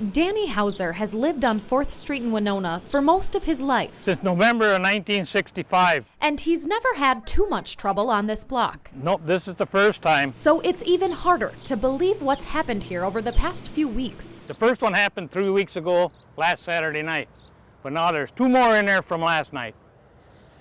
Danny Hauser has lived on 4th Street in Winona for most of his life, Since November of 1965. and he's never had too much trouble on this block. Nope, this is the first time. So it's even harder to believe what's happened here over the past few weeks. The first one happened three weeks ago, last Saturday night. But now there's two more in there from last night.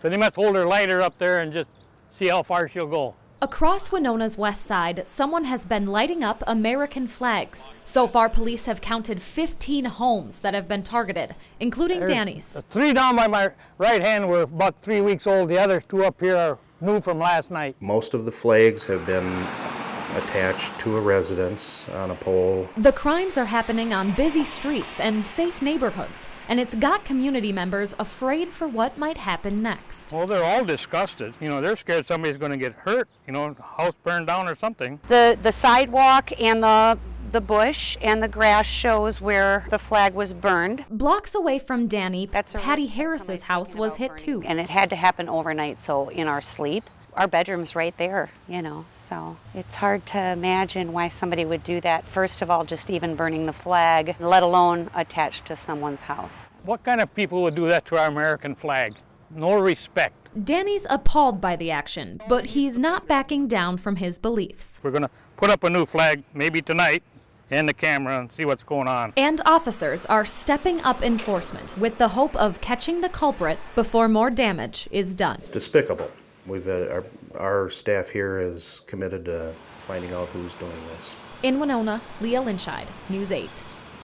So they must hold her lighter up there and just see how far she'll go. Across Winona's west side, someone has been lighting up American flags. So far, police have counted 15 homes that have been targeted, including Danny's. The three down by my right hand were about three weeks old. The other two up here are new from last night. Most of the flags have been attached to a residence on a pole. The crimes are happening on busy streets and safe neighborhoods, and it's got community members afraid for what might happen next. Well, they're all disgusted. You know, they're scared somebody's going to get hurt, you know, house burned down or something. The, the sidewalk and the, the bush and the grass shows where the flag was burned. Blocks away from Danny, That's Patty Harris's house was hit burning. too. And it had to happen overnight, so in our sleep. Our bedroom's right there, you know, so it's hard to imagine why somebody would do that. First of all, just even burning the flag, let alone attached to someone's house. What kind of people would do that to our American flag? No respect. Danny's appalled by the action, but he's not backing down from his beliefs. We're going to put up a new flag maybe tonight and the camera and see what's going on. And officers are stepping up enforcement with the hope of catching the culprit before more damage is done. Despicable. We've had, our, our staff here is committed to finding out who's doing this. In Winona, Leah Linscheid, News 8.